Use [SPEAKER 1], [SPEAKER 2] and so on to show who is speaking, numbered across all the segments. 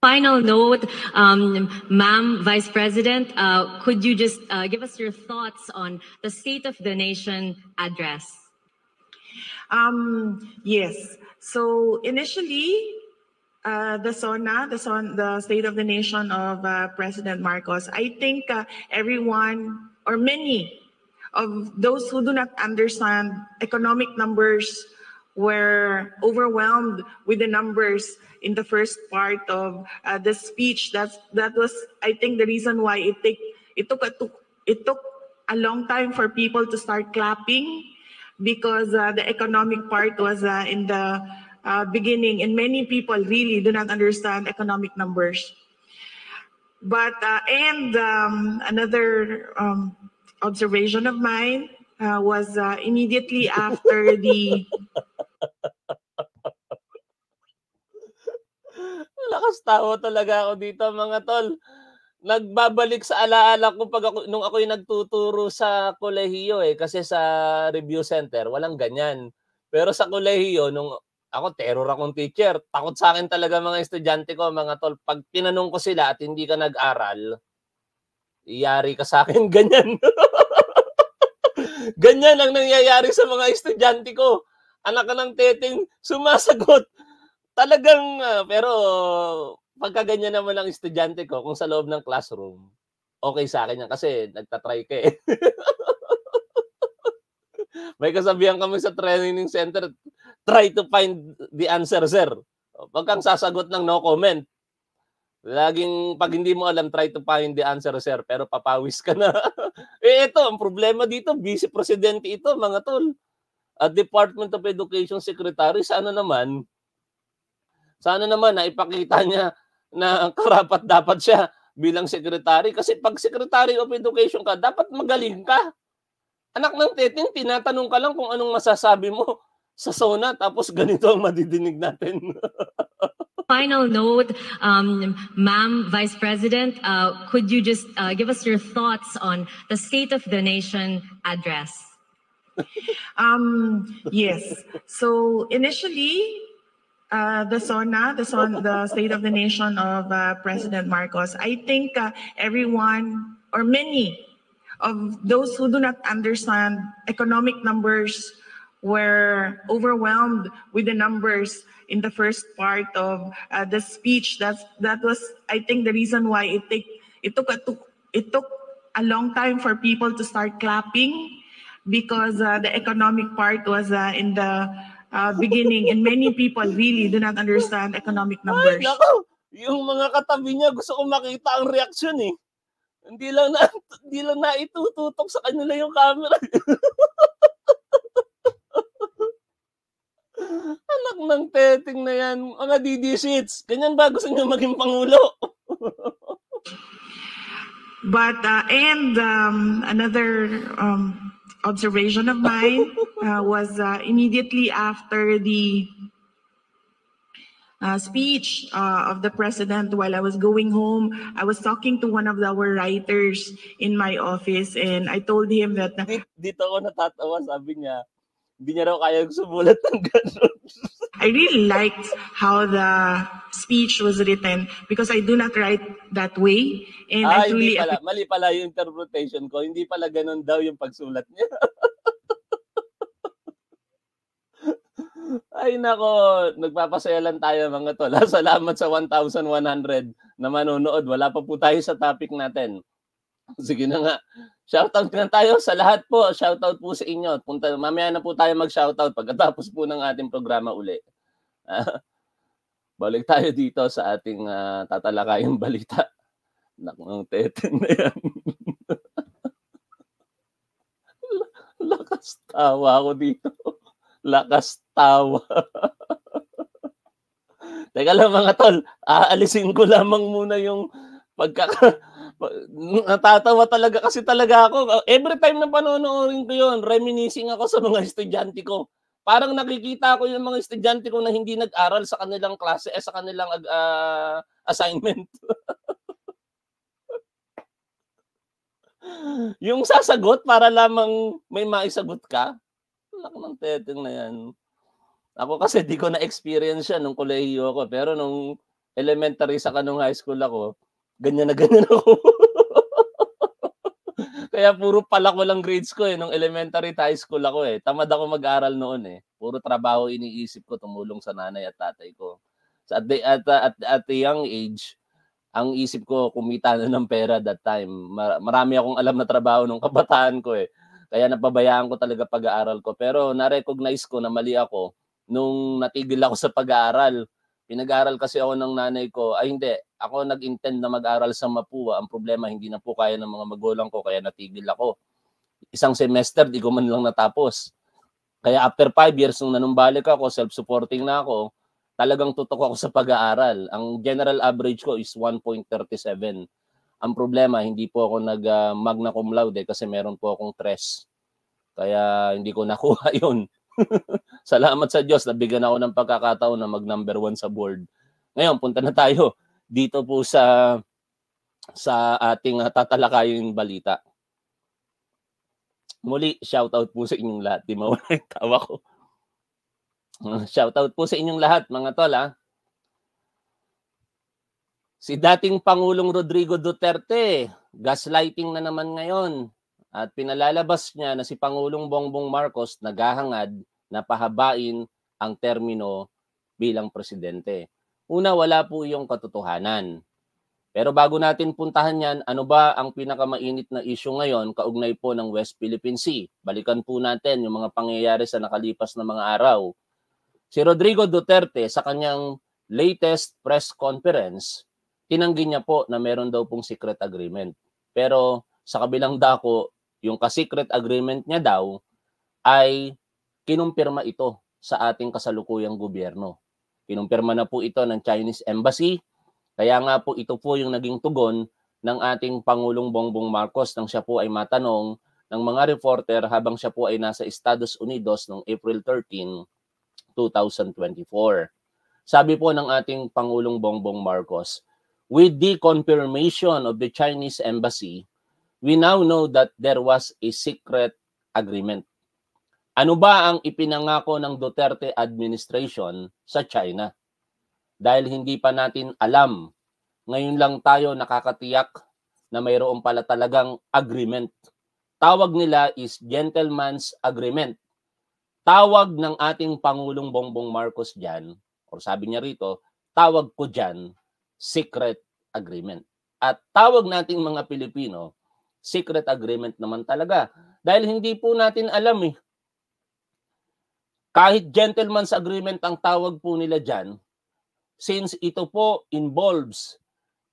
[SPEAKER 1] Final note, um, ma'am, Vice President, uh, could you just uh, give us your thoughts on the State of the Nation address?
[SPEAKER 2] Um, yes. So initially, uh, the SONA, the, SON, the State of the Nation of uh, President Marcos, I think uh, everyone or many of those who do not understand economic numbers were overwhelmed with the numbers in the first part of uh, the speech. That's that was, I think, the reason why it take it took a, took it took a long time for people to start clapping because uh, the economic part was uh, in the uh, beginning, and many people really do not understand economic numbers. But uh, and um, another um, observation of mine uh, was uh, immediately after the
[SPEAKER 3] Lakas tawa talaga ako dito mga tol. Nagbabalik sa alaala ko pag ako, nung ako'y nagtuturo sa kolehiyo eh. Kasi sa review center, walang ganyan. Pero sa kolehiyo, nung ako terror akong teacher, takot sa akin talaga mga estudyante ko, mga tol. Pag tinanong ko sila at hindi ka nag-aral, iyari ka sa akin, ganyan. ganyan ang nangyayari sa mga estudyante ko. Anak ka ng teteng, sumasagot talagang, uh, pero pagka ganyan naman ang estudyante ko, kung sa loob ng classroom, okay sa akin yan kasi nagtatry ka eh. May kasabihan kami sa training center, try to find the answer, sir. Pag kang sasagot ng no comment, laging pag hindi mo alam, try to find the answer, sir, pero papawis ka na. eh ito, ang problema dito, vice presidente ito, mga tol. At Department of Education Secretary, sana naman, sana naman na ipakita niya na karapat dapat siya bilang secretary. Kasi pag secretary of education ka, dapat magaling ka. Anak ng teting, tinatanong ka lang kung anong masasabi mo sa SONA tapos ganito ang madidinig natin.
[SPEAKER 1] Final note, um, ma'am, Vice President, uh, could you just uh, give us your thoughts on the State of the Nation address?
[SPEAKER 2] um, yes. So initially, uh, the SONA, the, SON, the State of the Nation of uh, President Marcos, I think uh, everyone or many of those who do not understand economic numbers were overwhelmed with the numbers in the first part of uh, the speech. That's that was, I think, the reason why it take it took a it took a long time for people to start clapping because uh, the economic part was uh, in the uh, beginning and many people really do not understand economic numbers. Ay,
[SPEAKER 3] nako! Yung mga katabi niya, gusto ko makita ang reaksyon eh. Hindi lang na, hindi lang na itututok sa kanila yung camera. Anak ng teting na yan. Mga DD sheets. Ganyan ba gusto niyo maging pangulo?
[SPEAKER 2] But, uh, and um, another um, observation of mine uh, was uh, immediately after the uh, speech uh, of the president while I was going home. I was talking to one of our writers in my office and I told him that...
[SPEAKER 3] Dito ako natatawa, sabi niya, hindi niya raw kaya sumulat ng ganun.
[SPEAKER 2] I really liked how the speech was written because I do not write that way.
[SPEAKER 3] And ah, I truly... Hindi pala. Mali pala yung interpretation ko. Hindi pala ganun daw yung pagsulat niya. Ay nako, nagpapasaya lang tayo mga tol. Salamat sa 1,100 na manonood. Wala pa po tayo sa topic natin. Sige na nga. Shoutout na tayo sa lahat po. Shoutout po sa inyo. Punta, mamaya na po tayo mag-shoutout pagkatapos po ng ating programa uli. Uh, balik tayo dito sa ating uh, tatalakayang balita. Nakang teten na yan. Lakas tawa ako dito. Lakas tawa. Teka lang mga tol, aalisin ko lamang muna yung pagkaka natatawa talaga kasi talaga ako. Every time na panonoorin ko yun, reminiscing ako sa mga estudyante ko. Parang nakikita ko yung mga estudyante ko na hindi nag-aral sa kanilang klase, eh, sa kanilang uh, assignment. yung sasagot para lamang may maisagot ka, lak ng teteng na yan. Ako kasi di ko na-experience yan nung kolehiyo ko. Pero nung elementary sa kanong high school ako, ganyan na ganyan ako. Kaya puro pala ko lang grades ko eh. Nung elementary high school ako eh. Tamad ako mag-aral noon eh. Puro trabaho iniisip ko, tumulong sa nanay at tatay ko. So at, the, at, at, at a young age, ang isip ko kumita na ng pera that time. Marami akong alam na trabaho nung kabataan ko eh. Kaya napabayaan ko talaga pag-aaral ko. Pero na-recognize ko na mali ako nung natigil ako sa pag-aaral. Pinag-aaral kasi ako ng nanay ko. Ay hindi, ako nag-intend na mag-aral sa Mapua. Ang problema, hindi na po kaya ng mga magulang ko, kaya natigil ako. Isang semester, di ko man lang natapos. Kaya after five years, nung nanumbalik ako, self-supporting na ako, talagang tutok ako sa pag-aaral. Ang general average ko is 1.37. Ang problema, hindi po ako nag uh, magna cum laude kasi meron po akong tres. Kaya hindi ko nakuha yun. Salamat sa Diyos, nabigyan ako ng pagkakataon na mag number one sa board. Ngayon, punta na tayo dito po sa sa ating tatalakayong balita. Muli, shout out po sa inyong lahat. Di mawala yung tawa ko. shout out po sa inyong lahat, mga tol. Ha? Si dating Pangulong Rodrigo Duterte, gaslighting na naman ngayon. At pinalalabas niya na si Pangulong Bongbong Marcos naghahangad na pahabain ang termino bilang presidente. Una, wala po yung katotohanan. Pero bago natin puntahan yan, ano ba ang pinakamainit na issue ngayon kaugnay po ng West Philippine Sea? Balikan po natin yung mga pangyayari sa nakalipas na mga araw. Si Rodrigo Duterte sa kanyang latest press conference, tinanggi niya po na meron daw pong secret agreement. Pero sa kabilang dako, yung ka-secret agreement niya daw ay kinumpirma ito sa ating kasalukuyang gobyerno. Kinumpirma na po ito ng Chinese Embassy. Kaya nga po ito po yung naging tugon ng ating Pangulong Bongbong Marcos nang siya po ay matanong ng mga reporter habang siya po ay nasa Estados Unidos noong April 13, 2024. Sabi po ng ating Pangulong Bongbong Marcos, with the confirmation of the Chinese Embassy, we now know that there was a secret agreement ano ba ang ipinangako ng Duterte administration sa China? Dahil hindi pa natin alam, ngayon lang tayo nakakatiyak na mayroon pala talagang agreement. Tawag nila is gentleman's agreement. Tawag ng ating Pangulong Bongbong Marcos dyan, or sabi niya rito, tawag ko dyan, secret agreement. At tawag nating mga Pilipino, secret agreement naman talaga. Dahil hindi po natin alam eh, kahit gentleman's agreement ang tawag po nila dyan, since ito po involves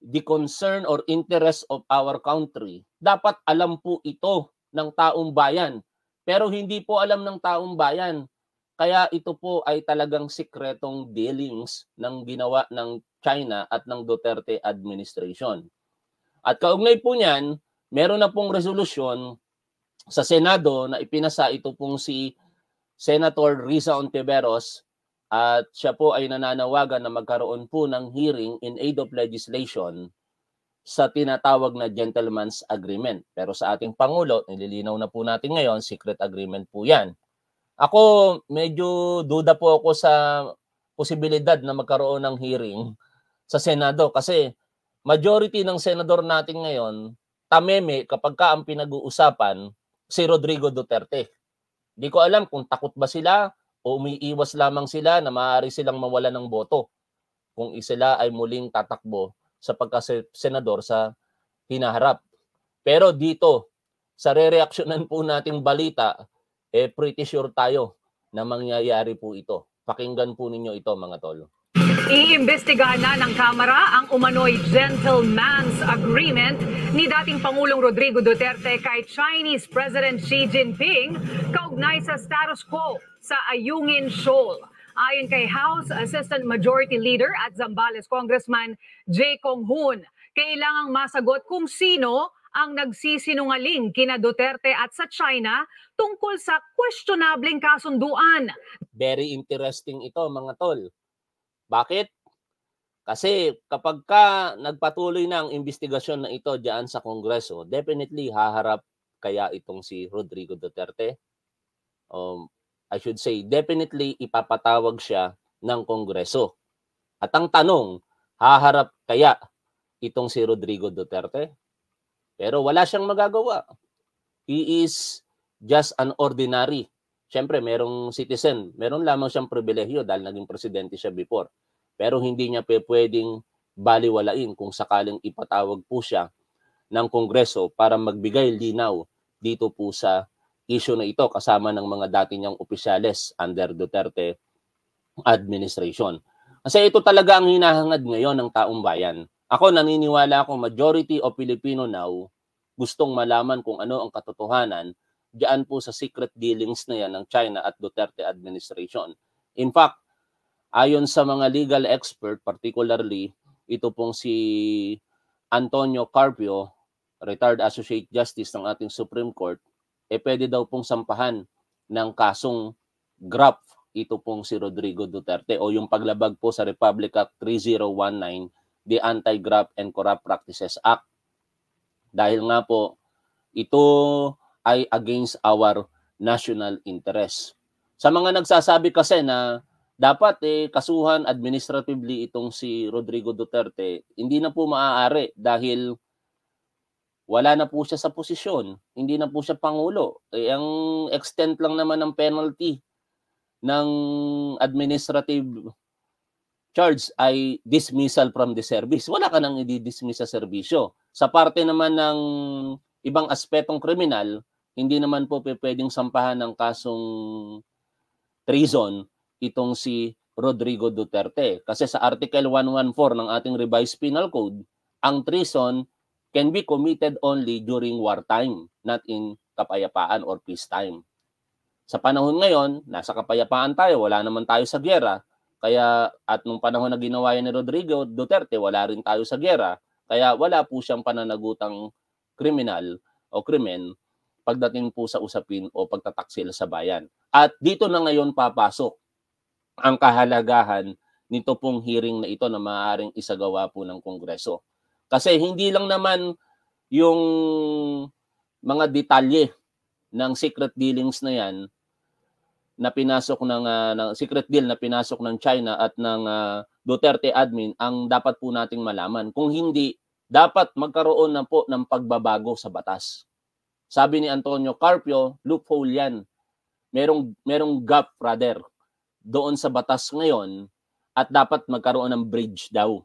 [SPEAKER 3] the concern or interest of our country, dapat alam po ito ng taong bayan. Pero hindi po alam ng taong bayan. Kaya ito po ay talagang sikretong dealings ng ginawa ng China at ng Duterte administration. At kaugnay po niyan, meron na pong resolusyon sa Senado na ipinasa ito pong si Senator Risa Ontiveros at siya po ay nananawagan na magkaroon po ng hearing in aid of legislation sa tinatawag na gentleman's agreement. Pero sa ating Pangulo, nililinaw na po natin ngayon, secret agreement po yan. Ako, medyo duda po ako sa posibilidad na magkaroon ng hearing sa Senado kasi majority ng senador natin ngayon, tameme kapag ka ang pinag-uusapan si Rodrigo Duterte. Di ko alam kung takot ba sila o umiiwas lamang sila na maaari silang mawala ng boto kung sila ay muling tatakbo sa pagka-senador sa hinaharap. Pero dito, sa re-reaksyonan po nating balita, eh pretty sure tayo na mangyayari po ito. Pakinggan po ninyo ito mga tol.
[SPEAKER 4] Iimbestigahan na ng Kamara ang umano'y gentleman's agreement ni dating Pangulong Rodrigo Duterte kay Chinese President Xi Jinping kaugnay sa status quo sa Ayungin Shoal. Ayon kay House Assistant Majority Leader at Zambales Congressman J. Kong Hoon, kailangang masagot kung sino ang nagsisinungaling kina Duterte at sa China tungkol sa questionableng kasunduan.
[SPEAKER 3] Very interesting ito mga tol bakit? Kasi kapag ka nagpatuloy na ang investigasyon na ito diyan sa Kongreso, definitely haharap kaya itong si Rodrigo Duterte. Um, I should say, definitely ipapatawag siya ng Kongreso. At ang tanong, Haharap kaya itong si Rodrigo Duterte? Pero wala siyang magagawa. He is just an ordinary. Siyempre, merong citizen. Meron lamang siyang pribilehyo dahil naging presidente siya before. Pero hindi niya pwedeng baliwalain kung sakaling ipatawag po siya ng Kongreso para magbigay linaw dito po sa issue na ito kasama ng mga dati niyang opisyales under Duterte administration. Kasi ito talaga ang hinahangad ngayon ng taong bayan. Ako naniniwala ako majority of Filipino now gustong malaman kung ano ang katotohanan diyan po sa secret dealings na yan ng China at Duterte administration. In fact, ayon sa mga legal expert, particularly ito pong si Antonio Carpio, retired Associate Justice ng ating Supreme Court, eh pwede daw pong sampahan ng kasong graft ito pong si Rodrigo Duterte o yung paglabag po sa Republic Act 3019, the Anti-Graft and Corrupt Practices Act. Dahil nga po, ito ay against our national interest. Sa mga nagsasabi kasi na dapat eh kasuhan administratively itong si Rodrigo Duterte, hindi na po maaari dahil wala na po siya sa posisyon, hindi na po siya pangulo. Eh, ang extent lang naman ng penalty ng administrative charge ay dismissal from the service. Wala ka nang i-dismiss sa serbisyo. Sa parte naman ng ibang aspetong kriminal, hindi naman po pwedeng sampahan ng kasong treason itong si Rodrigo Duterte. Kasi sa Article 114 ng ating revised penal code, ang treason can be committed only during wartime, not in kapayapaan or peacetime. Sa panahon ngayon, nasa kapayapaan tayo, wala naman tayo sa gera. Kaya at nung panahon na ginawa ni Rodrigo Duterte, wala rin tayo sa gera. Kaya wala po siyang pananagutang kriminal o krimen pagdating po sa usapin o pagtataksil sa bayan. At dito na ngayon papasok ang kahalagahan nito pong hearing na ito na maaaring isagawa po ng Kongreso. Kasi hindi lang naman yung mga detalye ng secret dealings na yan na pinasok ng, uh, ng secret deal na pinasok ng China at ng uh, Duterte admin ang dapat po nating malaman. Kung hindi, dapat magkaroon na po ng pagbabago sa batas. Sabi ni Antonio Carpio, loophole yan. Merong, merong gap, rather, doon sa batas ngayon at dapat magkaroon ng bridge daw.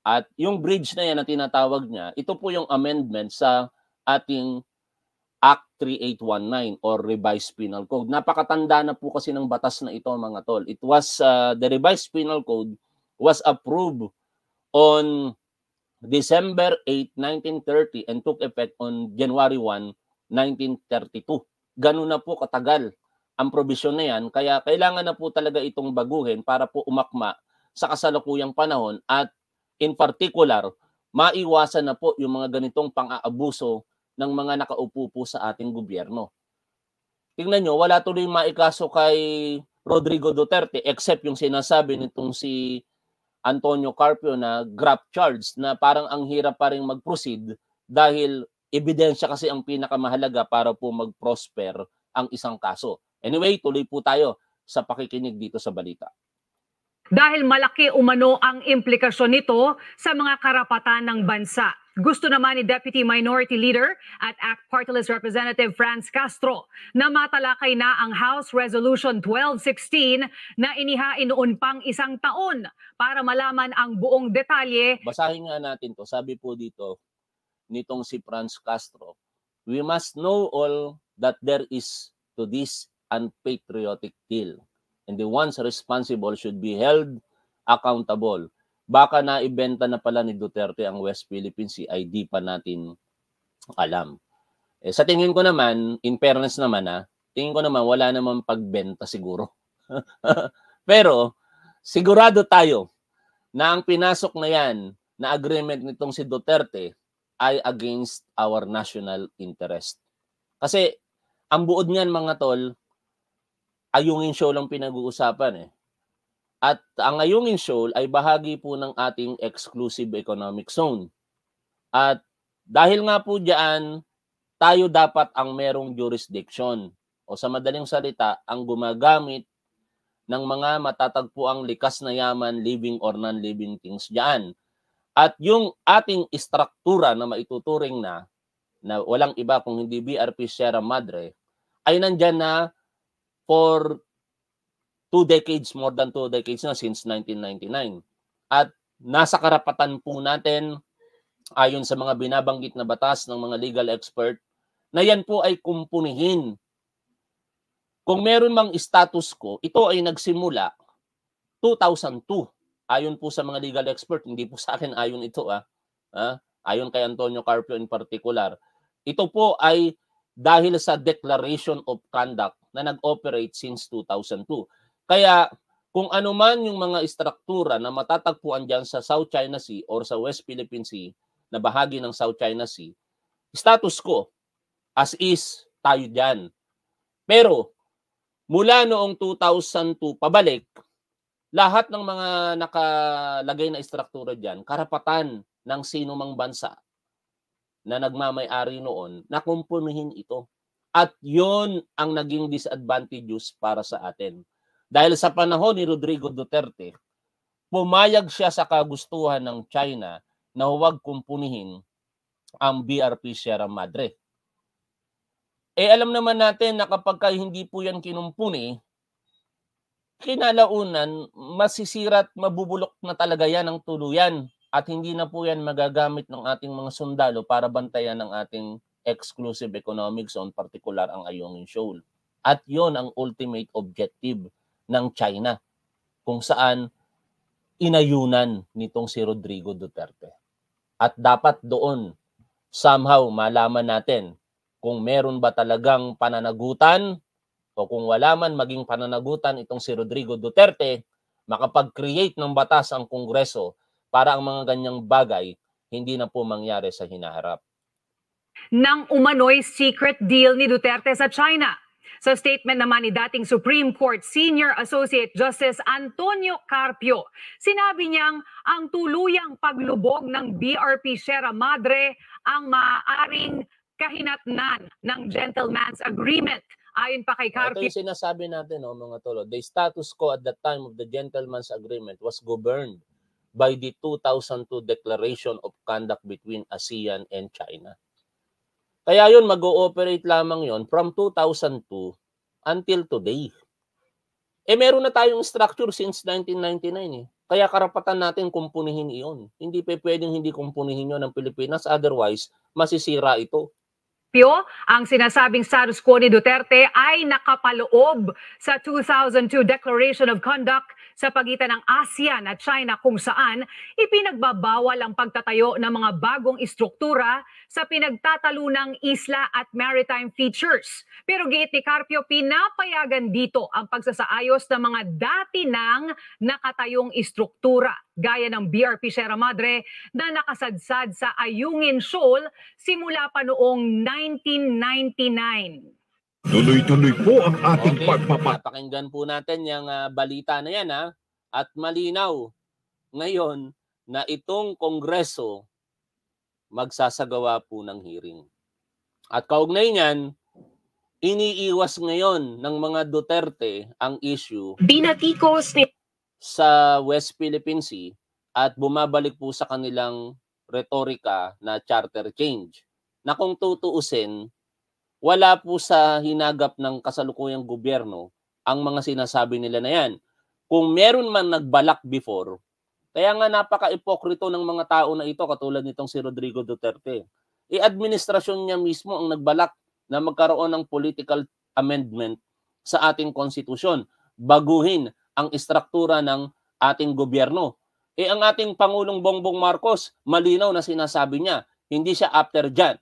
[SPEAKER 3] At yung bridge na yan na tinatawag niya, ito po yung amendment sa ating Act 3819 or Revised Penal Code. Napakatanda na po kasi ng batas na ito mga tol. It was uh, the Revised Penal Code was approved on December 8, 1930 and took effect on January 1, 1932. Ganun na po katagal ang probisyon na yan. Kaya kailangan na po talaga itong baguhin para po umakma sa kasalukuyang panahon at in particular, maiwasan na po yung mga ganitong pang-aabuso ng mga nakaupo po sa ating gobyerno. Tingnan nyo, wala tuloy maikaso kay Rodrigo Duterte except yung sinasabi nitong si Antonio Carpio na graft charge na parang ang hirap pa rin mag-proceed dahil ebidensya kasi ang pinakamahalaga para po mag-prosper ang isang kaso. Anyway, tuloy po tayo sa pakikinig dito sa balita.
[SPEAKER 4] Dahil malaki umano ang implikasyon nito sa mga karapatan ng bansa. Gusto naman ni Deputy Minority Leader at ACT Party List Representative Franz Castro na matalakay na ang House Resolution 1216 na inihain noon pang isang taon para malaman ang buong detalye.
[SPEAKER 3] Basahin nga natin to. Sabi po dito nitong si Franz Castro, We must know all that there is to this unpatriotic deal and the ones responsible should be held accountable baka na ibenta na pala ni Duterte ang West ay di pa natin alam. Eh, sa tingin ko naman, in fairness naman ha, tingin ko naman wala naman pagbenta siguro. Pero sigurado tayo na ang pinasok na yan na agreement nitong si Duterte ay against our national interest. Kasi ang buod niyan mga tol, ayungin show lang pinag-uusapan eh. At ang Ayungin Shoal ay bahagi po ng ating exclusive economic zone. At dahil nga po diyan, tayo dapat ang merong jurisdiction o sa madaling salita, ang gumagamit ng mga matatagpuang likas na yaman, living or non-living things diyan. At yung ating istruktura na maituturing na, na walang iba kung hindi BRP Sierra Madre, ay nandyan na for two decades, more than two decades na since 1999. At nasa karapatan po natin, ayon sa mga binabanggit na batas ng mga legal expert, na yan po ay kumpunihin kung meron mang status ko, ito ay nagsimula 2002. Ayon po sa mga legal expert, hindi po sa akin ayon ito ah. ah ayon kay Antonio Carpio in particular. Ito po ay dahil sa Declaration of Conduct na nag-operate since 2002. Kaya kung ano man yung mga istruktura na matatagpuan diyan sa South China Sea or sa West Philippine Sea na bahagi ng South China Sea, status ko as is tayo diyan. Pero mula noong 2002 pabalik, lahat ng mga nakalagay na istruktura diyan, karapatan ng sino mang bansa na nagmamay-ari noon na kumpunihin ito. At yon ang naging disadvantageous para sa atin. Dahil sa panahon ni Rodrigo Duterte, pumayag siya sa kagustuhan ng China na huwag kumpunihin ang BRP Sierra Madre. Eh alam naman natin na kapag hindi po yan kinumpuni, kinalaunan, masisira at mabubulok na talaga yan ng tuluyan at hindi na po yan magagamit ng ating mga sundalo para bantayan ng ating exclusive economic zone, particular ang Ayungin Shoal. At yon ang ultimate objective ng China kung saan inayunan nitong si Rodrigo Duterte. At dapat doon somehow malaman natin kung meron ba talagang pananagutan o kung wala man maging pananagutan itong si Rodrigo Duterte, makapag-create ng batas ang Kongreso para ang mga ganyang bagay hindi na po mangyari sa hinaharap.
[SPEAKER 4] Nang umano'y secret deal ni Duterte sa China. Sa statement naman ni dating Supreme Court Senior Associate Justice Antonio Carpio, sinabi niyang ang tuluyang paglubog ng BRP Sierra Madre ang maaaring kahinatnan ng gentleman's agreement. Ayon pa kay Carpio.
[SPEAKER 3] Ito yung sinasabi natin, no, mga tolo. The status quo at the time of the gentleman's agreement was governed by the 2002 Declaration of Conduct between ASEAN and China. Kaya yun, mag-ooperate lamang yon from 2002 until today. Eh meron na tayong structure since 1999 eh. Kaya karapatan natin kumpunihin iyon. Hindi pa pwedeng hindi kumpunihin yon ng Pilipinas, otherwise masisira ito.
[SPEAKER 4] Pio, ang sinasabing status quo ni Duterte ay nakapaloob sa 2002 Declaration of Conduct sa pagitan ng ASEAN at China kung saan ipinagbabawal ang pagtatayo ng mga bagong istruktura sa pinagtatalunang isla at maritime features. Pero giit ni Carpio, pinapayagan dito ang pagsasaayos ng mga dati nang nakatayong istruktura gaya ng BRP Sierra Madre na nakasadsad sa Ayungin Shoal simula pa noong 1999.
[SPEAKER 5] Tuloy-tuloy po ang ating
[SPEAKER 3] Okay,
[SPEAKER 5] pagpapa...
[SPEAKER 3] napakinggan po natin yung ah, balita na yan ha. At malinaw ngayon na itong kongreso magsasagawa po ng hearing. At kaugnay niyan, iniiwas ngayon ng mga Duterte ang issue
[SPEAKER 1] Binatikos ni
[SPEAKER 3] sa West Philippine Sea at bumabalik po sa kanilang retorika na charter change. Na kung tutuusin, wala po sa hinagap ng kasalukuyang gobyerno ang mga sinasabi nila na yan. Kung meron man nagbalak before, kaya nga napaka-ipokrito ng mga tao na ito katulad nitong si Rodrigo Duterte. I-administrasyon niya mismo ang nagbalak na magkaroon ng political amendment sa ating konstitusyon. Baguhin ang istruktura ng ating gobyerno. Eh ang ating Pangulong Bongbong Marcos, malinaw na sinasabi niya, hindi siya after dyan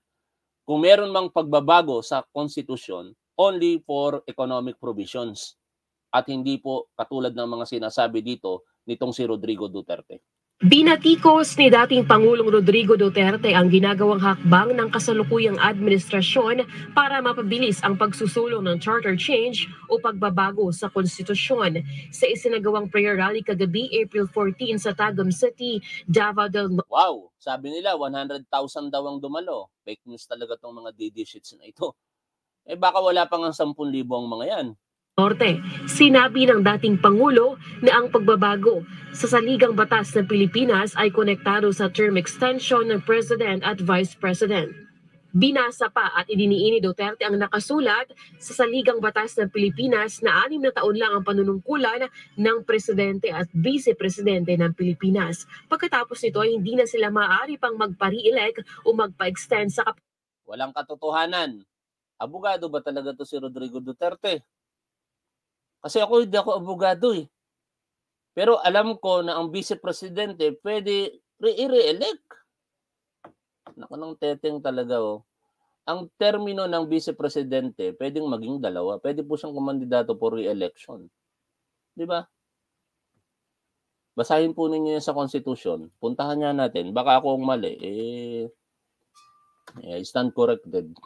[SPEAKER 3] kung meron mang pagbabago sa konstitusyon, only for economic provisions. At hindi po katulad ng mga sinasabi dito nitong si Rodrigo Duterte.
[SPEAKER 6] Binatikos ni dating Pangulong Rodrigo Duterte ang ginagawang hakbang ng kasalukuyang administrasyon para mapabilis ang pagsusulong ng charter change o pagbabago sa konstitusyon. Sa isinagawang prayer rally kagabi April 14 sa Tagum City, Davao del
[SPEAKER 3] Wow, sabi nila 100,000 daw ang dumalo. Fake news talaga tong mga DD sheets na ito. Eh baka wala pang ang 10,000 ang mga yan.
[SPEAKER 6] Norte. Sinabi ng dating Pangulo na ang pagbabago sa saligang batas ng Pilipinas ay konektado sa term extension ng President at Vice President. Binasa pa at idiniini Duterte ang nakasulat sa saligang batas ng Pilipinas na anim na taon lang ang panunungkulan ng Presidente at Vice Presidente ng Pilipinas. Pagkatapos nito ay hindi na sila maaari pang magpa-re-elect o magpa-extend sa
[SPEAKER 3] Walang katotohanan. Abogado ba talaga to si Rodrigo Duterte? Kasi ako hindi ako abogado eh. Pero alam ko na ang vice presidente pwede re- i-re-elect. Naku ng teteng talaga oh. Ang termino ng vice presidente pwedeng maging dalawa. Pwede po siyang kumandidato for re-election. Di ba? Basahin po ninyo yan sa Constitution. Puntahan niya natin. Baka ako ang mali. Eh, eh, stand corrected.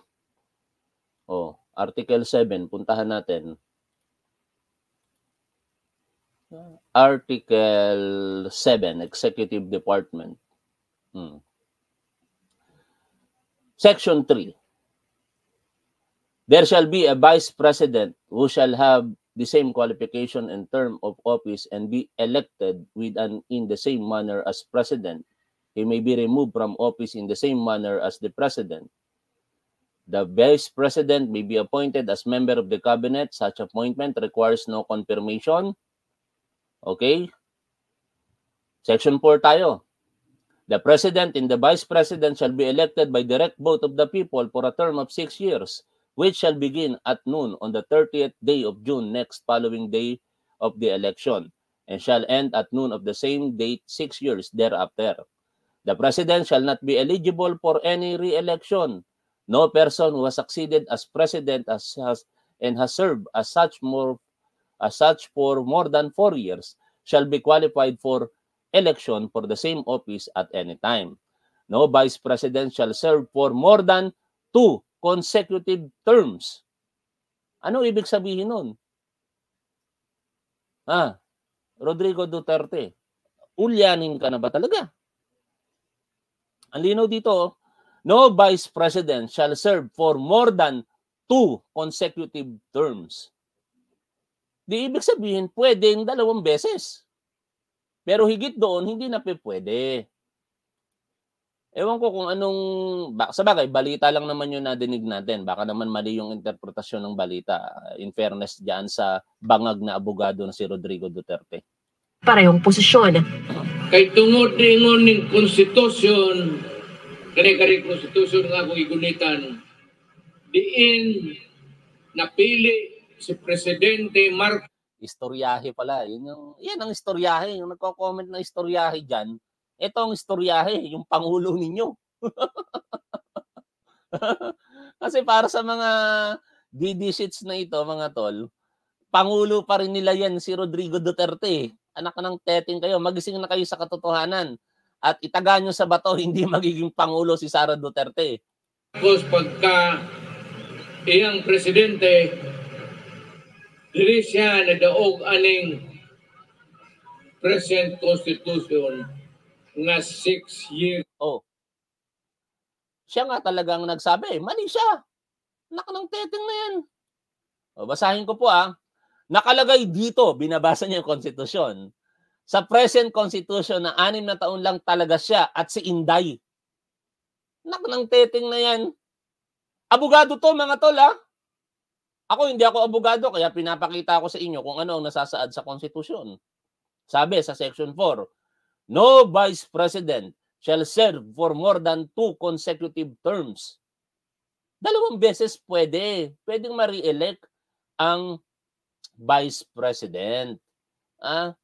[SPEAKER 3] Oh, Article 7, puntahan natin. Article 7, Executive Department. Hmm. Section 3. There shall be a vice president who shall have the same qualification and term of office and be elected with an in the same manner as president. He may be removed from office in the same manner as the president. The vice president may be appointed as member of the cabinet. Such appointment requires no confirmation. Okay? Section 4 tayo. The president and the vice president shall be elected by direct vote of the people for a term of six years, which shall begin at noon on the 30th day of June next following day of the election, and shall end at noon of the same date six years thereafter. The president shall not be eligible for any re-election. No person who has succeeded as president as has and has served as such more as such for more than four years shall be qualified for election for the same office at any time. No vice president shall serve for more than two consecutive terms. Ano ibig sabihin nun? Ah, Rodrigo Duterte, ulyanin ka na ba talaga? Ang linaw dito, oh, no vice president shall serve for more than two consecutive terms. Di ibig sabihin, pwedeng dalawang beses. Pero higit doon, hindi na pwede. Ewan ko kung anong, sa bagay, balita lang naman yung nadinig natin. Baka naman mali yung interpretasyon ng balita. In fairness dyan sa bangag na abogado na si Rodrigo Duterte.
[SPEAKER 6] parehong posisyon.
[SPEAKER 7] kay tungod ningon ning konstitusyon kani-kani konstitusyon nga akong igunitan diin napili si presidente Marcos
[SPEAKER 3] Istoryahe pala. Yun yung, yan ang istoryahe. Yung nagko-comment na istoryahe dyan, ito ang istoryahe, yung pangulo ninyo. Kasi para sa mga DD sheets na ito, mga tol, pangulo pa rin nila yan si Rodrigo Duterte. Anak ng teteng kayo, magising na kayo sa katotohanan. At itaga nyo sa bato, hindi magiging pangulo si Sara Duterte.
[SPEAKER 7] pagka iyang presidente dili siya nadaog aning present constitution nga six years
[SPEAKER 3] Oh. Siya nga talagang nagsabi, mali siya. Anak ng teteng na yan. O, basahin ko po ah. Nakalagay dito, binabasa niya yung konstitusyon. Sa present constitution na anim na taon lang talaga siya at si Inday. Anak ng teteng na yan. Abogado to mga tol ah. Ako hindi ako abogado kaya pinapakita ko sa inyo kung ano ang nasasaad sa konstitusyon. Sabi sa section 4, no vice president shall serve for more than two consecutive terms. Dalawang beses pwede. Pwedeng ma-re-elect ang vice president. Ah,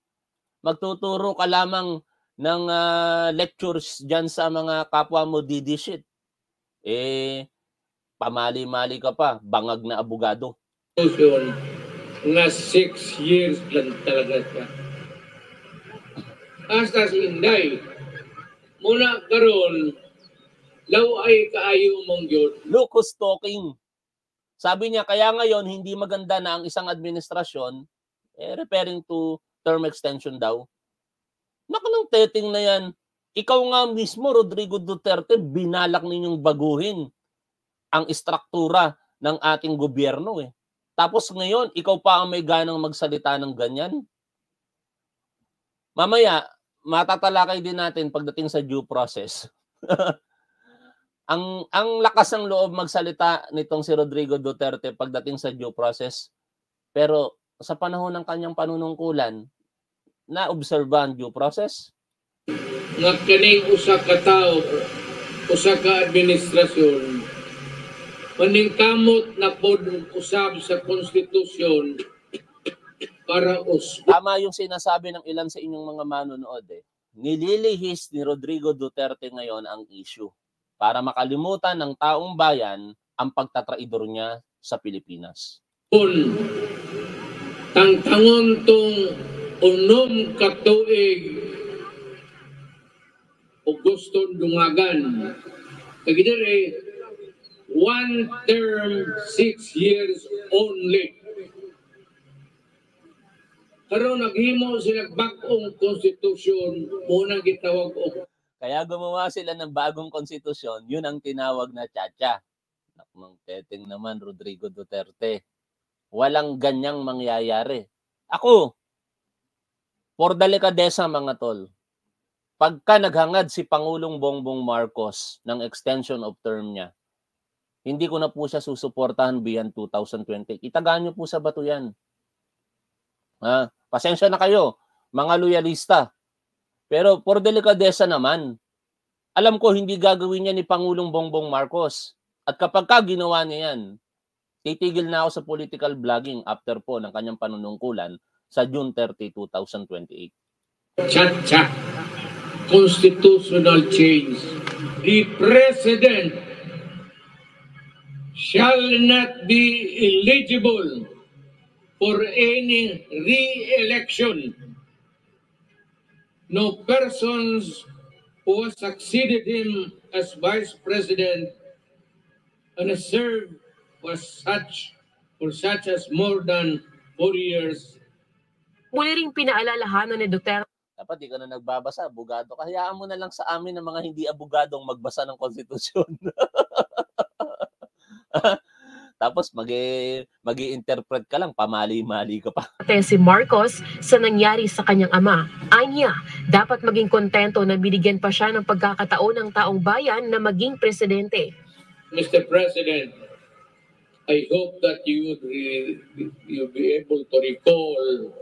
[SPEAKER 3] magtuturo ka lamang ng ah, lectures diyan sa mga kapwa mo DD shit. Eh, pamali-mali ka pa, bangag na abogado.
[SPEAKER 7] constitution nga six years lang talaga siya. Hasta si Inday, muna karon law ay kaayo mong yun.
[SPEAKER 3] Lucas talking. Sabi niya, kaya ngayon, hindi maganda na ang isang administrasyon, eh, referring to term extension daw. Naku ng teteng na yan. Ikaw nga mismo, Rodrigo Duterte, binalak ninyong baguhin ang istruktura ng ating gobyerno. Eh. Tapos ngayon, ikaw pa ang may ganang magsalita ng ganyan. Mamaya, matatalakay din natin pagdating sa due process. ang ang lakas ng loob magsalita nitong si Rodrigo Duterte pagdating sa due process. Pero sa panahon ng kanyang panunungkulan, na-obserba ang due process?
[SPEAKER 7] nga usa ka tawo usa ka administrasyon maningkamot na pod usab sa konstitusyon para us
[SPEAKER 3] Tama yung sinasabi ng ilan sa inyong mga manonood eh. Nililihis ni Rodrigo Duterte ngayon ang issue para makalimutan ng taong bayan ang pagtatraidor niya sa Pilipinas.
[SPEAKER 7] un tangtangon tong unom ka tuig o gustong dungagan kagidere one term six years only karon naghimo sila bag-ong konstitusyon muna gitawag og
[SPEAKER 3] Kaya gumawa sila ng bagong konstitusyon, yun ang tinawag na tsatsya. Nakmang teteng naman, Rodrigo Duterte. Walang ganyang mangyayari. Ako, for delikadesa mga tol, pagka naghangad si Pangulong Bongbong Marcos ng extension of term niya, hindi ko na po siya susuportahan beyond 2020. Itagaan niyo po sa bato yan. Ha? Pasensya na kayo, mga loyalista. Pero for delikadesa naman, alam ko hindi gagawin niya ni Pangulong Bongbong Marcos. At kapag ka ginawa niya yan, titigil na ako sa political vlogging after po ng kanyang panunungkulan sa June 30, 2028.
[SPEAKER 7] Cha-cha. Constitutional change. The President shall not be eligible for any re-election. No persons who has succeeded him as Vice President and has served for such for such as more than four years
[SPEAKER 6] Muli ring pinaalalahanan ni Duterte
[SPEAKER 3] Dapat di ka na nagbabasa, abogado. ka. Hayaan mo na lang sa amin ng mga hindi abogadong magbasa ng konstitusyon. Tapos mag mag interpret ka lang, pamali-mali ka pa.
[SPEAKER 6] si Marcos sa nangyari sa kanyang ama. Anya, dapat maging kontento na binigyan pa siya ng pagkakataon ng taong bayan na maging presidente.
[SPEAKER 7] Mr. President, I hope that you you'll be able to recall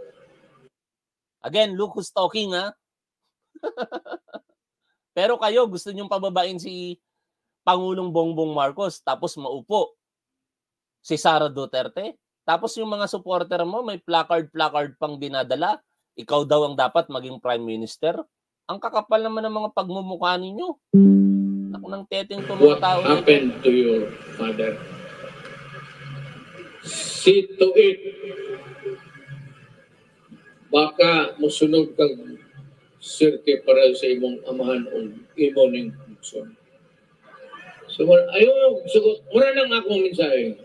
[SPEAKER 3] Again, look who's talking ha. Pero kayo, gusto niyong pababain si Pangulong Bongbong Marcos tapos maupo si Sara Duterte. Tapos yung mga supporter mo may placard-placard pang dinadala. Ikaw daw ang dapat maging prime minister. Ang kakapal naman ng mga pagmumukha ninyo. Naku ng teteng mga
[SPEAKER 7] what
[SPEAKER 3] tao. na ito.
[SPEAKER 7] happened to your father. See to it. Baka musunod kang sirke para sa imong amahan o imo ning puson. So, wala- ayaw mo sugot. Mura lang akong mensahe.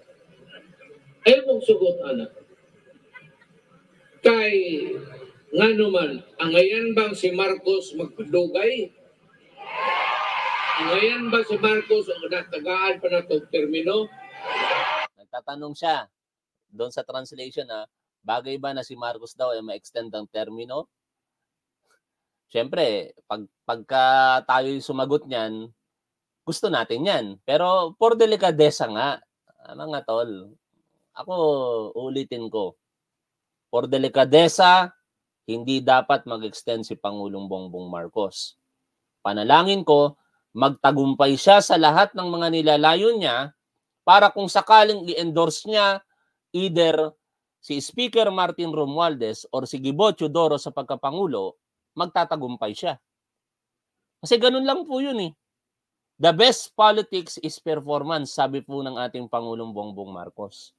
[SPEAKER 7] Ayaw mong sugot, anak. Kay, nga naman, ang ngayon bang si Marcos magpadugay? Ang ngayon ba si Marcos ang natagaan pa na itong termino?
[SPEAKER 3] Nagtatanong siya doon sa translation na bagay ba na si Marcos daw ay ma-extend ang termino? Siyempre, pag, pagka tayo sumagot niyan, gusto natin yan. Pero for delikadesa nga, nga tol, ako ulitin ko, for delikadesa, hindi dapat mag-extend si Pangulong Bongbong Marcos. Panalangin ko, magtagumpay siya sa lahat ng mga nilalayo niya para kung sakaling i-endorse niya either si Speaker Martin Romualdez or si Gibo Teodoro sa pagkapangulo, magtatagumpay siya. Kasi ganun lang po yun eh. The best politics is performance, sabi po ng ating Pangulong Bongbong Marcos.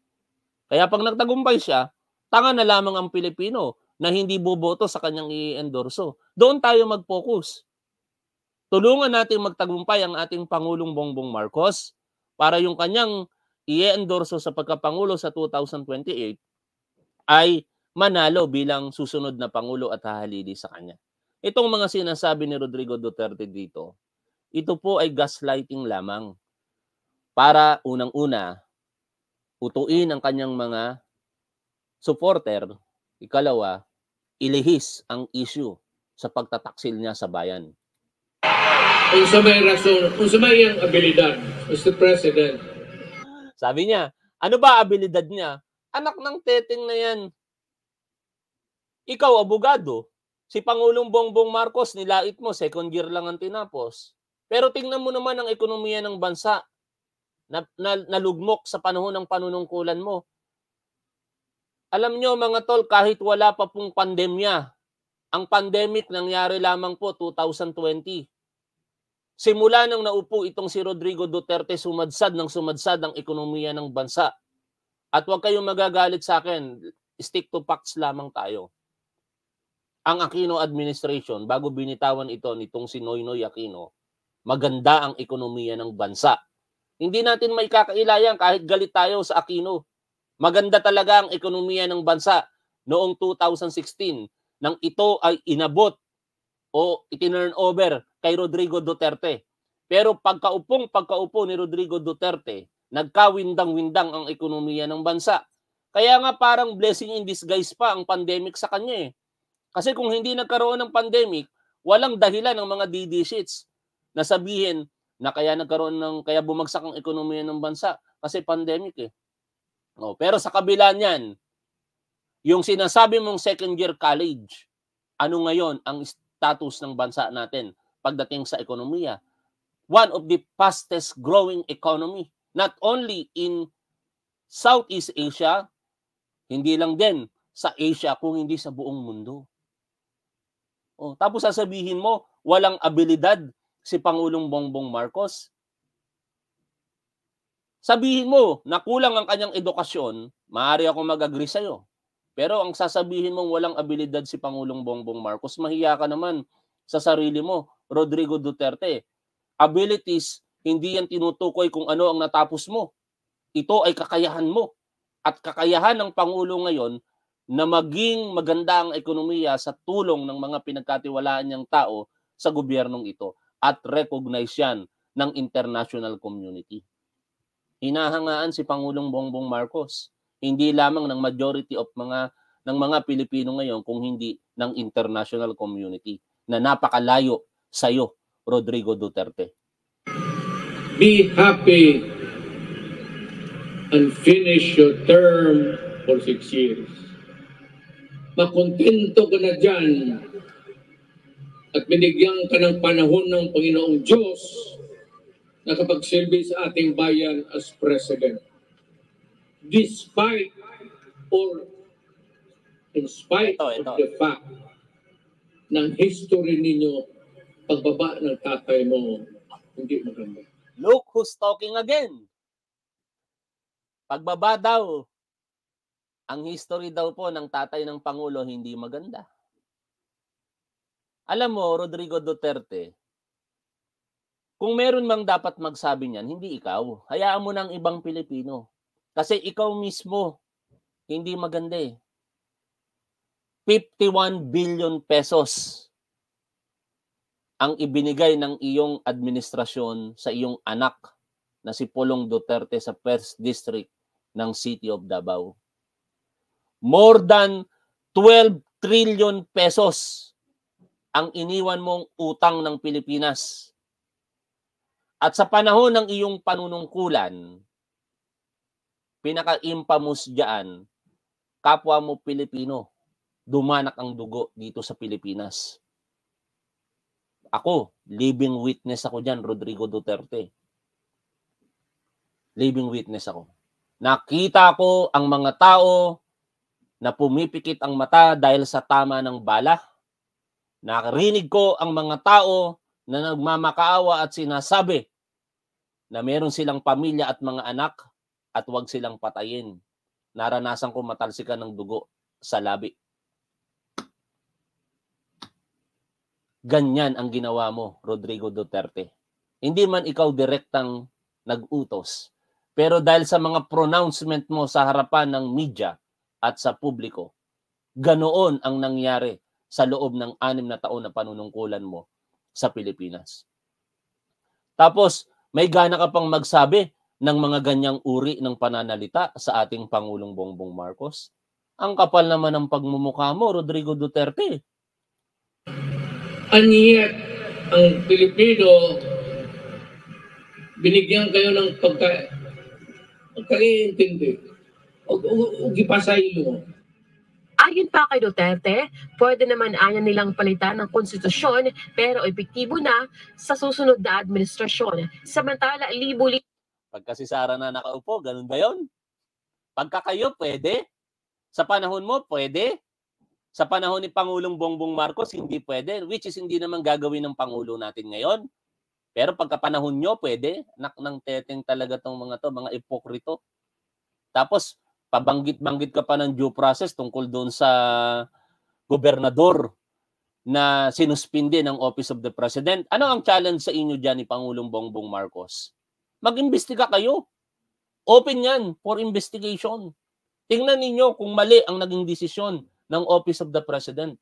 [SPEAKER 3] Kaya pag nagtagumpay siya, tanga na lamang ang Pilipino na hindi boboto sa kanyang i-endorso. Doon tayo mag-focus. Tulungan natin magtagumpay ang ating Pangulong Bongbong Marcos para yung kanyang i-endorso sa pagkapangulo sa 2028 ay manalo bilang susunod na Pangulo at hahalili sa kanya. Itong mga sinasabi ni Rodrigo Duterte dito, ito po ay gaslighting lamang para unang-una, utuin ang kanyang mga supporter. Ikalawa, ilihis ang issue sa pagtataksil niya sa bayan.
[SPEAKER 7] Kung sa may rason, kung sa may ang abilidad, Mr. President,
[SPEAKER 3] Sabi niya, ano ba abilidad niya? Anak ng teteng na yan. Ikaw, abogado. Si Pangulong Bongbong Marcos, nilait mo, second year lang ang tinapos. Pero tingnan mo naman ang ekonomiya ng bansa na, na nalugmok sa panahon ng panunungkulan mo. Alam nyo mga tol, kahit wala pa pong pandemya, ang pandemic nangyari lamang po 2020. Simula nang naupo itong si Rodrigo Duterte, sumadsad ng sumadsad ang ekonomiya ng bansa. At huwag kayong magagalit sa akin, stick to facts lamang tayo. Ang Aquino administration, bago binitawan ito nitong si Noynoy Aquino, maganda ang ekonomiya ng bansa. Hindi natin may kakailayan kahit galit tayo sa Aquino. Maganda talaga ang ekonomiya ng bansa noong 2016 nang ito ay inabot o itinurn over kay Rodrigo Duterte. Pero pagkaupong pagkaupo ni Rodrigo Duterte, nagkawindang-windang ang ekonomiya ng bansa. Kaya nga parang blessing in disguise pa ang pandemic sa kanya eh. Kasi kung hindi nagkaroon ng pandemic, walang dahilan ng mga DD sheets na sabihin na kaya nagkaroon ng kaya bumagsak ang ekonomiya ng bansa kasi pandemic eh. No, pero sa kabila niyan, yung sinasabi mong second year college, ano ngayon ang status ng bansa natin pagdating sa ekonomiya? One of the fastest growing economy, not only in Southeast Asia, hindi lang din sa Asia, kung hindi sa buong mundo. Oh, tapos sasabihin mo, walang abilidad si Pangulong Bongbong Marcos. Sabihin mo na kulang ang kanyang edukasyon, maaari ako mag-agree sa'yo. Pero ang sasabihin mong walang abilidad si Pangulong Bongbong Marcos, mahiya ka naman sa sarili mo, Rodrigo Duterte. Abilities, hindi yan tinutukoy kung ano ang natapos mo. Ito ay kakayahan mo. At kakayahan ng Pangulo ngayon na maging maganda ang ekonomiya sa tulong ng mga pinagkatiwalaan niyang tao sa gobyernong ito at recognize yan ng international community. Hinahangaan si Pangulong Bongbong Marcos hindi lamang ng majority of mga ng mga Pilipino ngayon kung hindi ng international community na napakalayo sa iyo Rodrigo Duterte.
[SPEAKER 7] be happy and finish your term for six years. Makontento ka na dyan at binigyan ka ng panahon ng Panginoong Diyos na kapagsilbi sa ating bayan as President. Despite or in spite
[SPEAKER 3] Ito, ito.
[SPEAKER 7] of the fact ng history ninyo, pagbaba ng tatay mo, hindi maganda.
[SPEAKER 3] Look who's talking again. Pagbaba daw, ang history daw po ng tatay ng Pangulo hindi maganda. Alam mo, Rodrigo Duterte, kung meron mang dapat magsabi niyan, hindi ikaw. Hayaan mo ng ibang Pilipino. Kasi ikaw mismo, hindi maganda eh. 51 billion pesos ang ibinigay ng iyong administrasyon sa iyong anak na si Pulong Duterte sa 1st District ng City of Davao. More than 12 trillion pesos ang iniwan mong utang ng Pilipinas. At sa panahon ng iyong panunungkulan, pinaka-infamous diyan, kapwa mo Pilipino, dumanak ang dugo dito sa Pilipinas. Ako, living witness ako diyan, Rodrigo Duterte. Living witness ako. Nakita ko ang mga tao na pumipikit ang mata dahil sa tama ng bala. Nakarinig ko ang mga tao na nagmamakaawa at sinasabi na meron silang pamilya at mga anak at huwag silang patayin. Naranasan ko matalsikan ng dugo sa labi. Ganyan ang ginawa mo, Rodrigo Duterte. Hindi man ikaw direktang nag-utos. Pero dahil sa mga pronouncement mo sa harapan ng media at sa publiko, ganoon ang nangyari sa loob ng anim na taon na panunungkulan mo sa Pilipinas. Tapos, may gana ka pang magsabi ng mga ganyang uri ng pananalita sa ating Pangulong Bongbong Marcos? Ang kapal naman ng pagmumukha mo, Rodrigo Duterte.
[SPEAKER 7] And yet, ang Pilipino, binigyan kayo ng pagka, pagkaiintindi. O, o, o gipasaylo.
[SPEAKER 6] Ayon pa kay Duterte, pwede naman anya nilang palitan ng konstitusyon pero epektibo na sa susunod na administrasyon. Samantala, libo-libo
[SPEAKER 3] Pagka si Sara na nakaupo, ganun ba yon? Pagka kayo, pwede. Sa panahon mo, pwede. Sa panahon ni Pangulong Bongbong Marcos, hindi pwede. Which is hindi naman gagawin ng Pangulo natin ngayon. Pero pagka panahon nyo, pwede. Nak ng teteng talaga tong mga to, mga ipokrito. Tapos, pabanggit-banggit ka pa ng due process tungkol doon sa gobernador na sinuspindi ng Office of the President. Ano ang challenge sa inyo dyan ni Pangulong Bongbong Marcos? Mag-imbestiga kayo. Open yan for investigation. Tingnan ninyo kung mali ang naging desisyon ng Office of the President.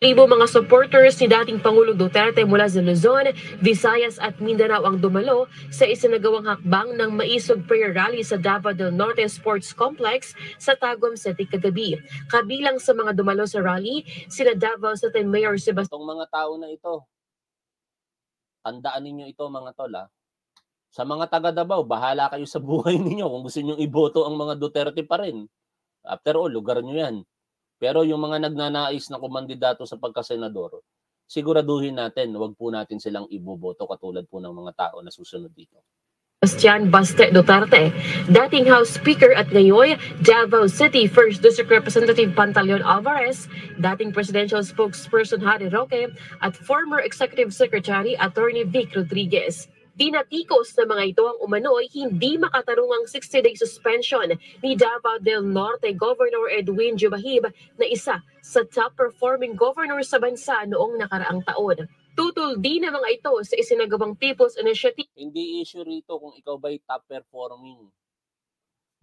[SPEAKER 6] Libo mga supporters ni dating Pangulong Duterte mula sa Luzon, Visayas at Mindanao ang dumalo sa isinagawang hakbang ng Maisog Prayer Rally sa Davao del Norte Sports Complex sa Tagum City kagabi. Kabilang sa mga dumalo sa rally, sina Davao City Mayor Sebastian
[SPEAKER 3] Itong mga tao na ito, tandaan ninyo ito mga tol ha. Sa mga taga Davao, bahala kayo sa buhay ninyo kung gusto niyo iboto ang mga Duterte pa rin. After all, lugar nyo yan. Pero yung mga nagnanais na kumandidato sa pagkasenador, siguraduhin natin, wag po natin silang iboboto katulad po ng mga tao na susunod dito.
[SPEAKER 6] Baste Duterte, dating House Speaker at ngayon Davao City First District Representative Pantaleon Alvarez, dating Presidential Spokesperson Harry Roque, at former Executive Secretary Attorney Vic Rodriguez. Dinatikos na mga ito ang umano'y hindi makatarungang 60-day suspension ni Davao del Norte Governor Edwin Jubahib na isa sa top-performing governor sa bansa noong nakaraang taon. Tutol din na mga ito sa isinagawang People's Initiative
[SPEAKER 3] Hindi issue rito kung ikaw ba'y top performing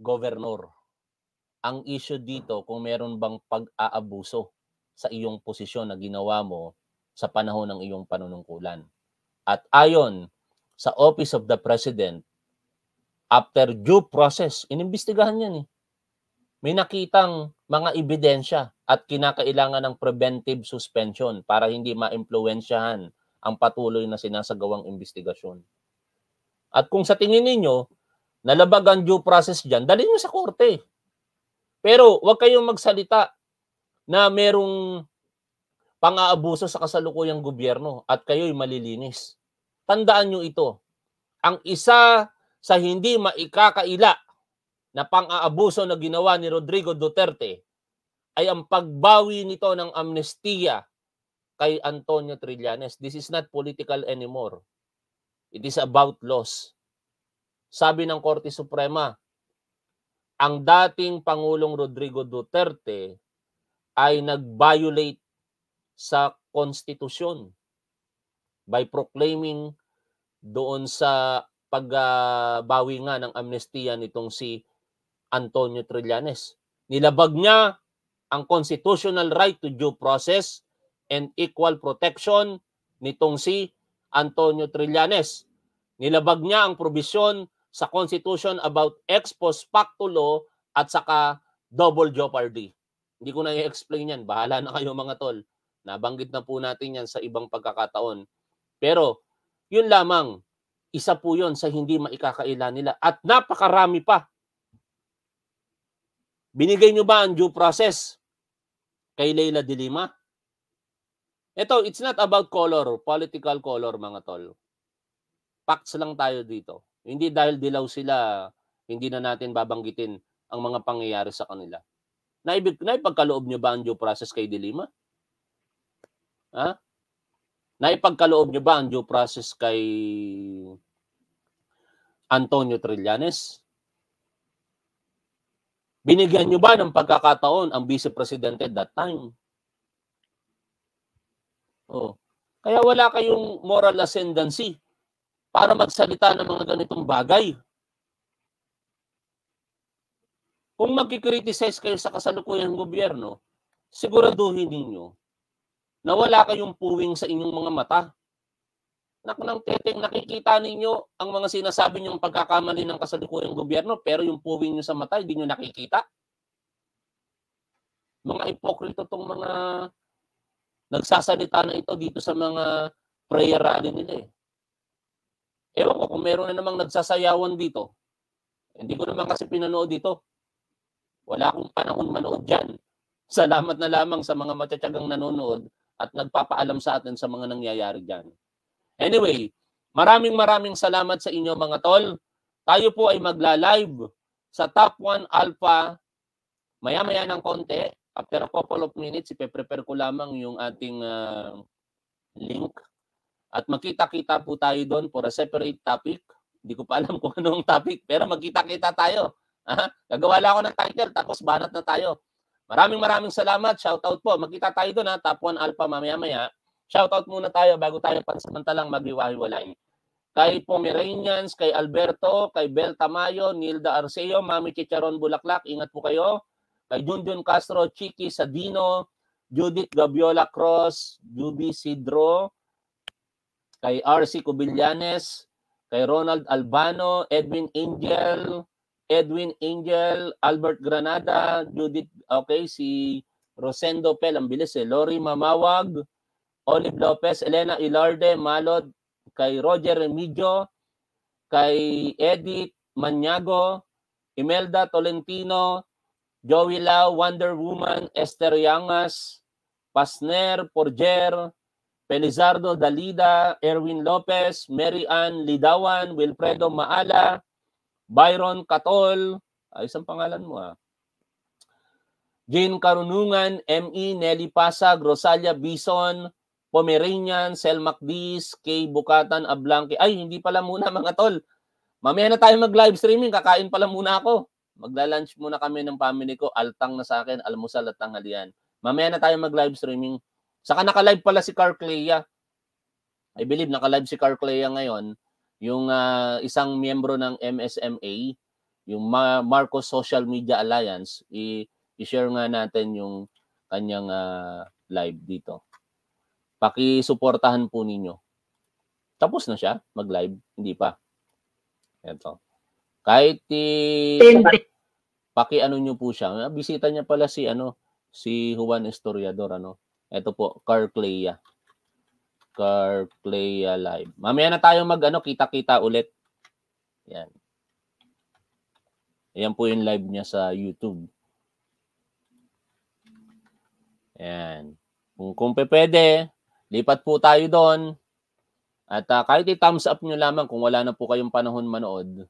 [SPEAKER 3] governor. Ang issue dito kung meron bang pag-aabuso sa iyong posisyon na ginawa mo sa panahon ng iyong panunungkulan. At ayon sa Office of the President, after due process, inimbestigahan yan eh. May nakitang mga ebidensya at kinakailangan ng preventive suspension para hindi ma-impluensyahan ang patuloy na sinasagawang investigasyon. At kung sa tingin ninyo, nalabag ang due process dyan, dalhin nyo sa korte. Pero huwag kayong magsalita na merong pang-aabuso sa kasalukuyang gobyerno at kayo'y malilinis. Tandaan nyo ito. Ang isa sa hindi maikakaila na pang-aabuso na ginawa ni Rodrigo Duterte ay ang pagbawi nito ng amnestiya kay Antonio Trillanes. This is not political anymore. It is about laws. Sabi ng Korte Suprema, ang dating Pangulong Rodrigo Duterte ay nag-violate sa konstitusyon by proclaiming doon sa pagbawi nga ng amnestiya nitong si Antonio Trillanes. Nilabag niya ang constitutional right to due process and equal protection nitong si Antonio Trillanes. Nilabag niya ang probisyon sa Constitution about ex post facto law at saka double jeopardy. Hindi ko na i-explain yan. Bahala na kayo mga tol. Nabanggit na po natin yan sa ibang pagkakataon. Pero, yun lamang, isa po yun sa hindi maikakaila nila. At napakarami pa. Binigay nyo ba ang due process kay Leila de Lima? Ito, it's not about color, political color mga tol. Facts lang tayo dito. Hindi dahil dilaw sila, hindi na natin babanggitin ang mga pangyayari sa kanila. Naibig, naipagkaloob nyo ba ang due process kay de Lima? Ha? Naipagkaloob nyo ba ang due process kay Antonio Trillanes? Binigyan nyo ba ng pagkakataon ang Vice Presidente at that time? Oh. Kaya wala kayong moral ascendancy para magsalita ng mga ganitong bagay. Kung magkikriticize kayo sa kasalukuyang gobyerno, siguraduhin ninyo na wala kayong puwing sa inyong mga mata. Nak ng teteng, nakikita ninyo ang mga sinasabi niyong pagkakamali ng kasalukuyang gobyerno, pero yung puwing nyo sa mata, hindi nyo nakikita. Mga ipokrito tong mga nagsasalita na ito dito sa mga prayer rally nila eh. Ewan ko kung meron na namang nagsasayawan dito. Hindi ko naman kasi pinanood dito. Wala akong panahon manood dyan. Salamat na lamang sa mga matsatsagang nanonood at nagpapaalam sa atin sa mga nangyayari dyan. Anyway, maraming maraming salamat sa inyo mga tol. Tayo po ay magla-live sa Top 1 Alpha maya-maya ng konti. After a couple of minutes, ipe-prepare ko lamang yung ating uh, link. At magkita-kita po tayo doon for a separate topic. Hindi ko pa alam kung anong topic, pero magkita-kita tayo. Aha, gagawa lang ako ng title, tapos banat na tayo. Maraming maraming salamat. Shoutout po. Magkita tayo doon ha. Top 1 Alpha mamaya-maya. Shoutout muna tayo bago tayo pansamantalang maghiwa-hiwalay. Kay Pomeranians, kay Alberto, kay Bel Tamayo, Nilda Arceo, Mami Chicharon Bulaklak, ingat po kayo. Kay Junjun Castro, Chiki Sadino, Judith Gabiola Cross, Juby Sidro, kay RC Cubillanes, kay Ronald Albano, Edwin Angel, Edwin Angel, Albert Granada, Judith, okay, si Rosendo Pel, ang bilis eh, Lori Mamawag, Olive Lopez, Elena Ilarde, Malod, kay Roger Remigio, kay Edith Manyago, Imelda Tolentino, Joey Lau, Wonder Woman, Esther Yangas, Pasner Porger, Pelizardo Dalida, Erwin Lopez, Mary Ann Lidawan, Wilfredo Maala, Byron Katol, ay isang pangalan mo ah. Jane Karunungan, M.E. Nelly Pasag, Rosalia Bison, Pomeranian, Sel Macdis, K. Bukatan, Ablanque. Ay, hindi pala muna mga tol. Mamaya na tayo mag-live streaming. Kakain pala muna ako. Magla-lunch muna kami ng family ko. Altang na sa akin, almusal at tanghalian. Mamaya na tayo mag-live streaming. Saka naka-live pala si Car Clea. I believe naka-live si Car Clea ngayon. Yung uh, isang miyembro ng MSMA, yung Marcos Social Media Alliance, i- i-share nga natin yung kanyang uh, live dito. Paki-suportahan po ninyo. Tapos na siya mag-live, hindi pa. Ito. Kahit i paki ano niyo po siya. Bisita niya pala si ano si Juan Historiador ano. Ito po, Car Clea. Car Clea Live. Mamaya na tayo mag ano, kita-kita ulit. Yan. Ayan po yung live niya sa YouTube. Yan. Kung, kung pwede, lipat po tayo doon. At uh, kahit i-thumbs up nyo lamang kung wala na po kayong panahon manood,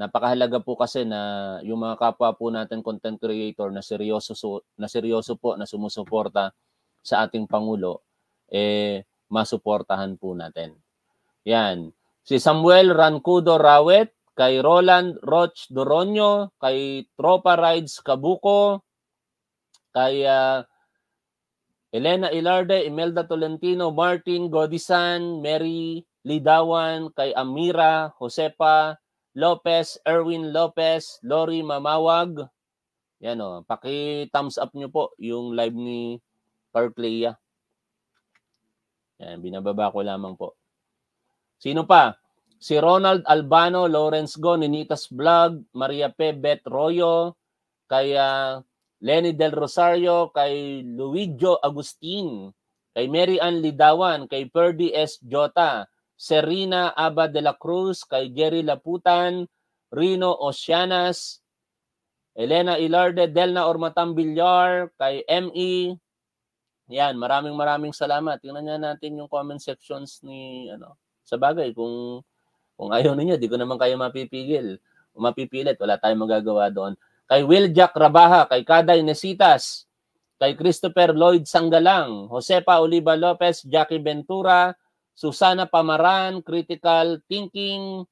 [SPEAKER 3] napakahalaga po kasi na yung mga kapwa po natin content creator na seryoso na seryoso po na sumusuporta sa ating pangulo eh masuportahan po natin. Yan. Si Samuel Rancudo Rawet, kay Roland Roch Doronyo, kay Tropa Rides Kabuko, kay uh, Elena Ilarde, Imelda Tolentino, Martin Godisan, Mary Lidawan, kay Amira, Josepa Lopez, Erwin Lopez, Lori Mamawag. Yan o, paki-thumbs up nyo po yung live ni Carclea. Yan, binababa ko lamang po. Sino pa? Si Ronald Albano, Lawrence Go, Ninitas Vlog, Maria P. Beth Royo, kaya Lenny Del Rosario, kay Luigio Agustin, kay Mary Ann Lidawan, kay Perdy S. Jota, Serena Aba de la Cruz, kay Jerry Laputan, Rino Oceanas, Elena Ilarde, Delna Ormatam Villar, kay ME. Yan, maraming maraming salamat. Tingnan niya natin yung comment sections ni ano. Sa bagay kung kung ayaw niyo, di ko naman kayo mapipigil. O mapipilit, wala tayong magagawa doon kay Will Jack Rabaha, kay Kaday Nesitas, kay Christopher Lloyd Sanggalang, Josepa Oliva Lopez, Jackie Ventura, Susana Pamaran, Critical Thinking,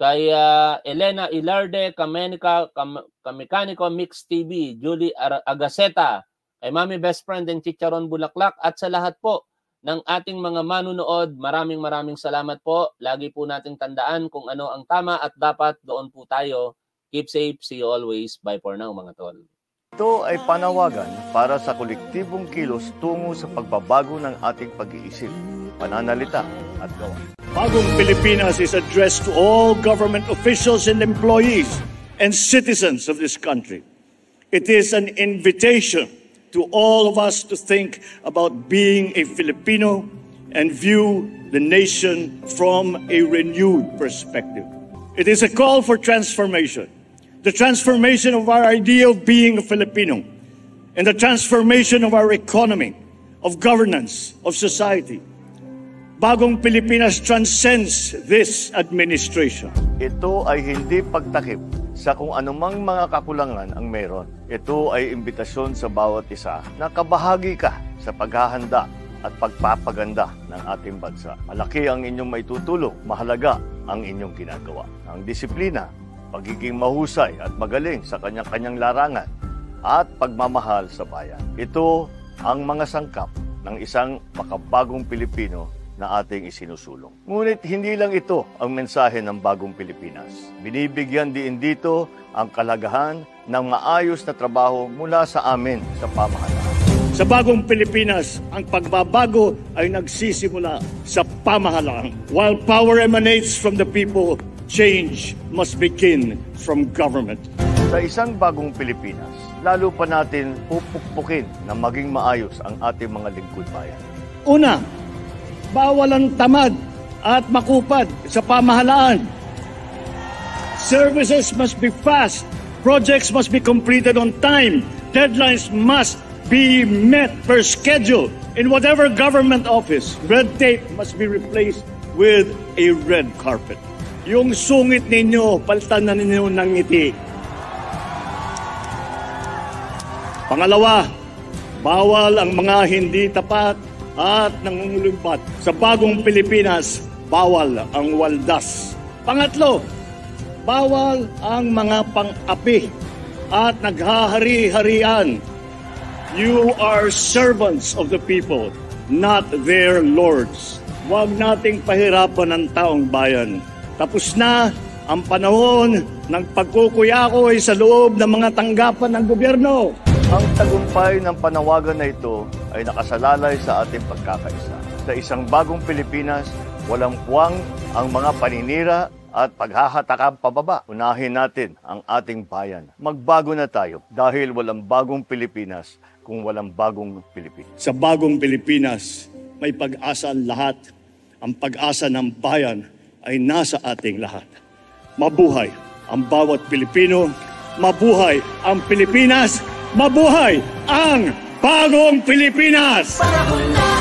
[SPEAKER 3] kay uh, Elena Ilarde, Kamenika, Kam, Kamekaniko Mix TV, Julie Agaseta, kay Mami Best Friend and Chicharon Bulaklak, at sa lahat po ng ating mga manunood, maraming maraming salamat po. Lagi po nating tandaan kung ano ang tama at dapat doon po tayo Keep safe. See you always. Bye for now, mga tol.
[SPEAKER 8] Ito ay panawagan para sa kolektibong kilos tungo sa pagbabago ng ating pag-iisip, pananalita at gawa.
[SPEAKER 5] Bagong Pilipinas is addressed to all government officials and employees and citizens of this country. It is an invitation to all of us to think about being a Filipino and view the nation from a renewed perspective. It is a call for transformation. The transformation of our idea of being a Filipino and the transformation of our economy, of governance, of society. Bagong Pilipinas transcends this administration.
[SPEAKER 8] Ito ay hindi pagtakip sa kung anumang mga kakulangan ang meron. Ito ay imbitasyon sa bawat isa na kabahagi ka sa paghahanda at pagpapaganda ng ating bansa. Malaki ang inyong maitutulong, mahalaga ang inyong ginagawa. Ang disiplina, pagiging mahusay at magaling sa kanyang-kanyang larangan at pagmamahal sa bayan. Ito ang mga sangkap ng isang makabagong Pilipino na ating isinusulong. Ngunit hindi lang ito ang mensahe ng bagong Pilipinas. Binibigyan din dito ang kalagahan ng maayos na trabaho mula sa amin sa pamahalaan.
[SPEAKER 5] Sa bagong Pilipinas, ang pagbabago ay nagsisimula sa pamahalaan. While power emanates from the people, change must begin from government.
[SPEAKER 8] Sa isang bagong Pilipinas, lalo pa natin pupukpukin na maging maayos ang ating mga lingkod bayan.
[SPEAKER 5] Una, bawal ang tamad at makupad sa pamahalaan. Services must be fast. Projects must be completed on time. Deadlines must be met per schedule. In whatever government office, red tape must be replaced with a red carpet. Yung sungit ninyo, palitan na ninyo ng ngiti. Pangalawa, bawal ang mga hindi tapat at nangungulumpat. Sa bagong Pilipinas, bawal ang waldas. Pangatlo, bawal ang mga pang-api at naghahari-harian. You are servants of the people, not their lords. Huwag nating pahirapan ang taong bayan. Tapos na ang panahon ng pagkukuyakoy sa loob ng mga tanggapan ng gobyerno.
[SPEAKER 8] Ang tagumpay ng panawagan na ito ay nakasalalay sa ating pagkakaisa. Sa isang bagong Pilipinas, walang puwang ang mga paninira at paghahatakang pababa. Unahin natin ang ating bayan. Magbago na tayo dahil walang bagong Pilipinas kung walang bagong Pilipinas.
[SPEAKER 5] Sa bagong Pilipinas, may pag-asa ang lahat. Ang pag-asa ng bayan ay nasa ating lahat. Mabuhay ang bawat Pilipino. Mabuhay ang Pilipinas. Mabuhay ang bagong Pilipinas!
[SPEAKER 9] Panahon